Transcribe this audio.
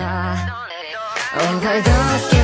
sola Overdose